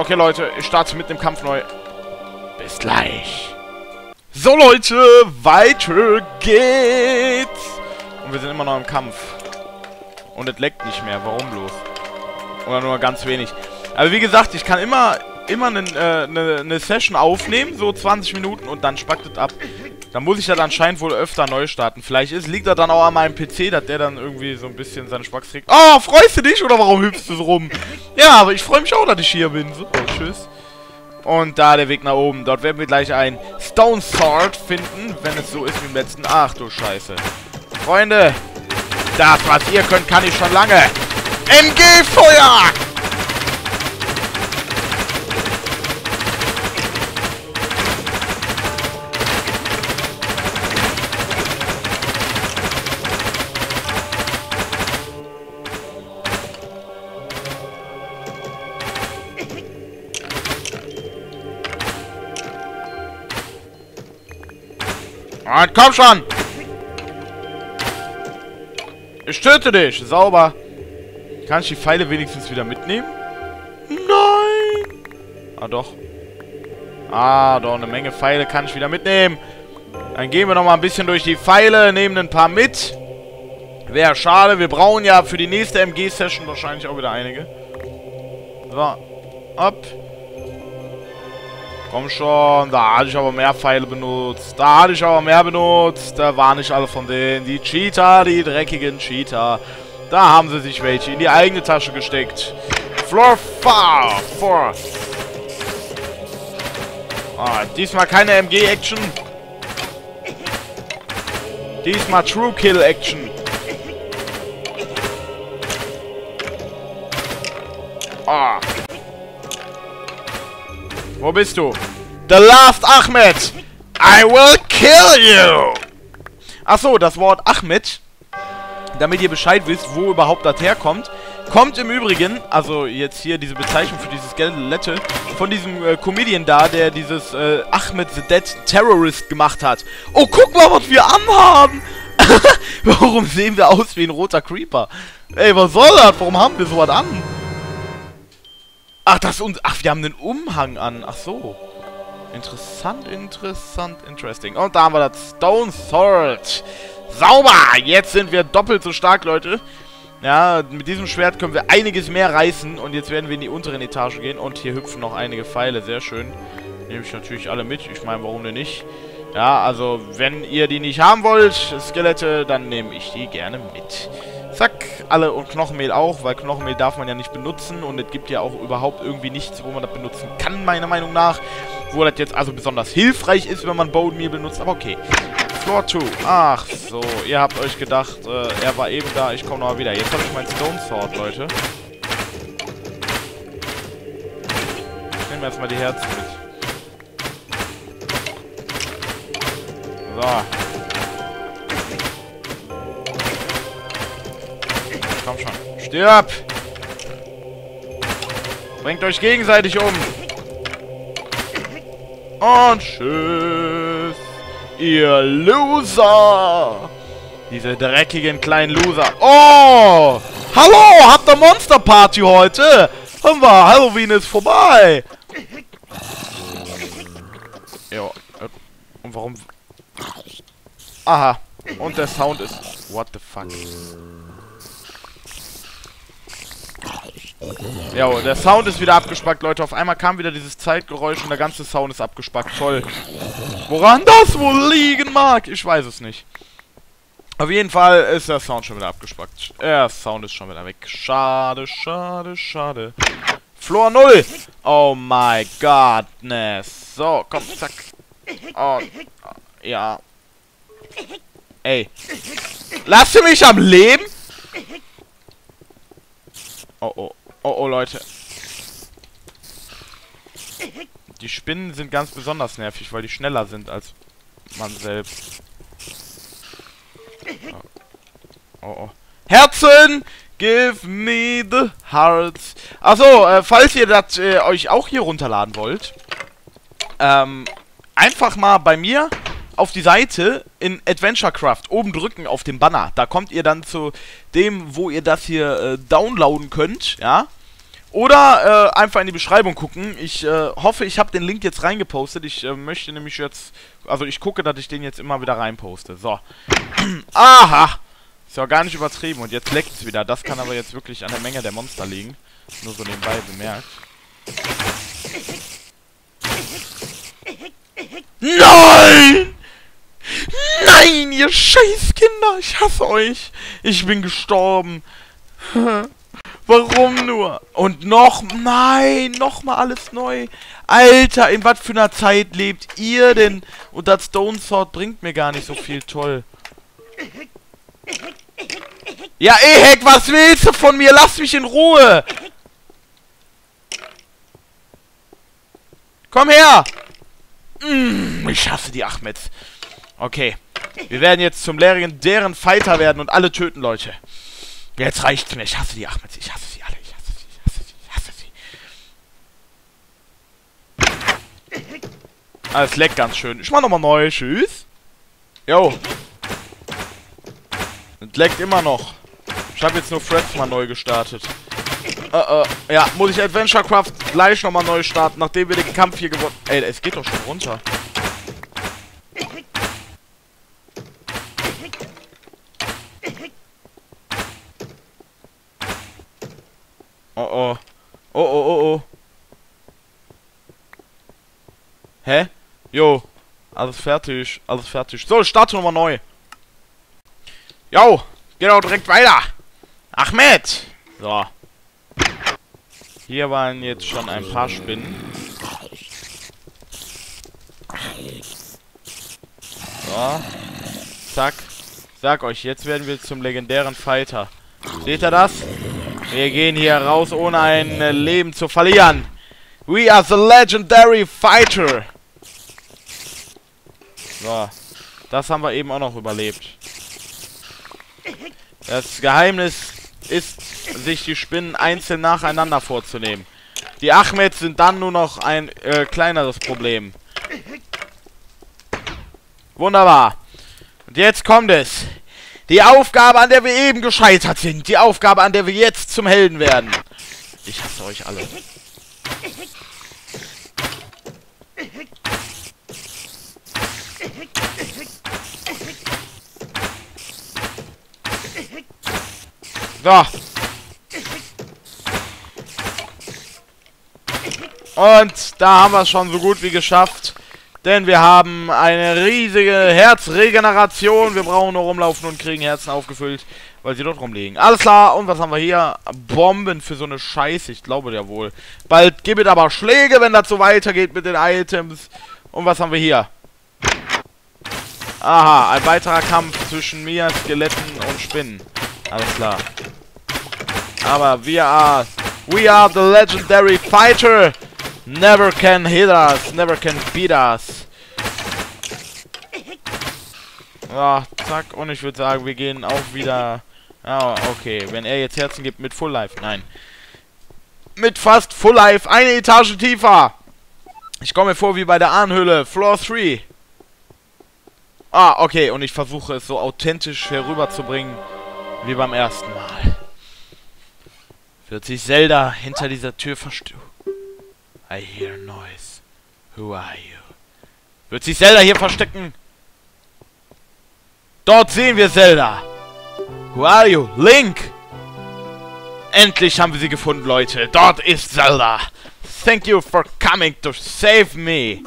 Okay, Leute, ich starte mit dem Kampf neu. Bis gleich. So, Leute, weiter geht's. Und wir sind immer noch im Kampf. Und es leckt nicht mehr. Warum bloß? Oder nur ganz wenig. Aber wie gesagt, ich kann immer immer eine ne, ne Session aufnehmen, so 20 Minuten, und dann spackt es ab. Dann muss ich das anscheinend wohl öfter neu starten. Vielleicht ist, liegt das dann auch an meinem PC, dass der dann irgendwie so ein bisschen seinen Spacks kriegt. Oh, freust du dich oder warum hüpfst du so rum? Ja, aber ich freue mich auch, dass ich hier bin. So, tschüss. Und da der Weg nach oben. Dort werden wir gleich ein Stone Sword finden, wenn es so ist wie im letzten. Ach du Scheiße. Freunde, das, was ihr könnt, kann ich schon lange. MG-Feuer! Und komm schon! Ich töte dich! Sauber! Kann ich die Pfeile wenigstens wieder mitnehmen? Nein! Ah, doch. Ah, doch, eine Menge Pfeile kann ich wieder mitnehmen. Dann gehen wir noch mal ein bisschen durch die Pfeile, nehmen ein paar mit. Wäre schade, wir brauchen ja für die nächste MG-Session wahrscheinlich auch wieder einige. So, ab. Komm schon, da hatte ich aber mehr Pfeile benutzt. Da hatte ich aber mehr benutzt. Da waren nicht alle von denen. Die Cheater, die dreckigen Cheater. Da haben sie sich welche in die eigene Tasche gesteckt. Floor 4. Ah, diesmal keine MG-Action. Diesmal True Kill Action. Ah. Wo bist du? The last Ahmed! I will kill you! Achso, das Wort Ahmed, damit ihr Bescheid wisst, wo überhaupt das herkommt, kommt im Übrigen, also jetzt hier diese Bezeichnung für dieses Skelette, von diesem äh, Comedian da, der dieses äh, Ahmed the Dead Terrorist gemacht hat. Oh, guck mal, was wir anhaben! Warum sehen wir aus wie ein roter Creeper? Ey, was soll das? Warum haben wir sowas an? Ach, das ist uns. Ach, wir haben einen Umhang an. Ach so. Interessant, interessant, interesting. Und da haben wir das Stone Sword. Sauber! Jetzt sind wir doppelt so stark, Leute. Ja, mit diesem Schwert können wir einiges mehr reißen. Und jetzt werden wir in die unteren Etage gehen. Und hier hüpfen noch einige Pfeile. Sehr schön. Nehme ich natürlich alle mit. Ich meine, warum denn nicht? Ja, also, wenn ihr die nicht haben wollt, Skelette, dann nehme ich die gerne mit. Zack, alle und Knochenmehl auch, weil Knochenmehl darf man ja nicht benutzen und es gibt ja auch überhaupt irgendwie nichts, wo man das benutzen kann, meiner Meinung nach. Wo das jetzt also besonders hilfreich ist, wenn man Bone Meal benutzt, aber okay. Floor 2. Ach so, ihr habt euch gedacht, äh, er war eben da, ich komme noch mal wieder. Jetzt habe ich mein Stone Sword, Leute. Ich nehme erstmal die Herzen mit. So. Komm schon. Stirb! Bringt euch gegenseitig um. Und tschüss. Ihr Loser. Diese dreckigen kleinen Loser. Oh! Hallo! Habt ihr Monster Party heute? Hör mal, Halloween ist vorbei. Ja. Und warum... Aha. Und der Sound ist... What the fuck? Ja, der Sound ist wieder abgespackt, Leute. Auf einmal kam wieder dieses Zeitgeräusch und der ganze Sound ist abgespackt. Toll. Woran das wohl liegen mag, ich weiß es nicht. Auf jeden Fall ist der Sound schon wieder abgespackt. Der Sound ist schon wieder weg. Schade, schade, schade. Floor 0. Oh my godness. So, komm, zack. Oh, ja. Ey. Lasst ihr mich am Leben? Oh, oh. Oh, oh, Leute. Die Spinnen sind ganz besonders nervig, weil die schneller sind als man selbst. Oh, oh. oh. Herzen! Give me the hearts. Achso, äh, falls ihr das äh, euch auch hier runterladen wollt, ähm, einfach mal bei mir auf die Seite in AdventureCraft oben drücken auf dem Banner. Da kommt ihr dann zu dem, wo ihr das hier äh, downloaden könnt, ja. Oder äh, einfach in die Beschreibung gucken. Ich äh, hoffe, ich habe den Link jetzt reingepostet. Ich äh, möchte nämlich jetzt... Also ich gucke, dass ich den jetzt immer wieder reinposte. So. Aha! Ist ja gar nicht übertrieben. Und jetzt leckt es wieder. Das kann aber jetzt wirklich an der Menge der Monster liegen. Nur so nebenbei bemerkt. Nein! Ihr Scheißkinder! Ich hasse euch! Ich bin gestorben. Warum nur? Und noch... Nein! Nochmal alles neu. Alter, in was für einer Zeit lebt ihr denn? Und das Stone Sword bringt mir gar nicht so viel. Toll. Ja, Ehek, was willst du von mir? Lass mich in Ruhe! Komm her! Mm, ich hasse die Ahmeds. Okay. Wir werden jetzt zum legendären Fighter werden und alle töten, Leute. Jetzt reicht's mir. Ich hasse die Ahmeds. Ich hasse sie alle. Ich hasse sie. Ich hasse sie. Ich hasse sie. Alles leckt ganz schön. Ich mach nochmal neu. Tschüss. Jo. Es leckt immer noch. Ich habe jetzt nur Freds mal neu gestartet. Uh, uh, ja, muss ich Adventure Craft gleich nochmal neu starten, nachdem wir den Kampf hier gewonnen... Ey, es geht doch schon runter. Oh oh. Oh oh oh oh. Hä? Jo. Alles fertig. Alles fertig. So, starte nochmal neu. Jo. Geht auch direkt weiter. Ahmed. So. Hier waren jetzt schon ein paar Spinnen. So. Zack. Sag euch, jetzt werden wir zum legendären Fighter. Seht ihr das? Wir gehen hier raus, ohne ein Leben zu verlieren. We are the legendary fighter. So. Das haben wir eben auch noch überlebt. Das Geheimnis ist, sich die Spinnen einzeln nacheinander vorzunehmen. Die Ahmeds sind dann nur noch ein äh, kleineres Problem. Wunderbar. Und jetzt kommt es. Die Aufgabe, an der wir eben gescheitert sind. Die Aufgabe, an der wir jetzt zum Helden werden. Ich hasse euch alle. So. Und da haben wir es schon so gut wie geschafft. Denn wir haben eine riesige Herzregeneration. Wir brauchen nur rumlaufen und kriegen Herzen aufgefüllt, weil sie dort rumliegen. Alles klar. Und was haben wir hier? Bomben für so eine Scheiße. Ich glaube ja wohl. Bald gibt es aber Schläge, wenn das so weitergeht mit den Items. Und was haben wir hier? Aha, ein weiterer Kampf zwischen mir, Skeletten und Spinnen. Alles klar. Aber wir are... We are the legendary fighter! Never can hit us, never can beat us. Ja, zack. Und ich würde sagen, wir gehen auch wieder... Ah, okay. Wenn er jetzt Herzen gibt mit Full Life. Nein. Mit fast Full Life. Eine Etage tiefer. Ich komme mir vor wie bei der Ahnhülle. Floor 3. Ah, okay. Und ich versuche es so authentisch herüberzubringen wie beim ersten Mal. Wird sich Zelda hinter dieser Tür verstecken? I hear noise. Who are you? Wird sich Zelda hier verstecken? Dort sehen wir Zelda. Who are you? Link! Endlich haben wir sie gefunden, Leute. Dort ist Zelda. Thank you for coming to save me.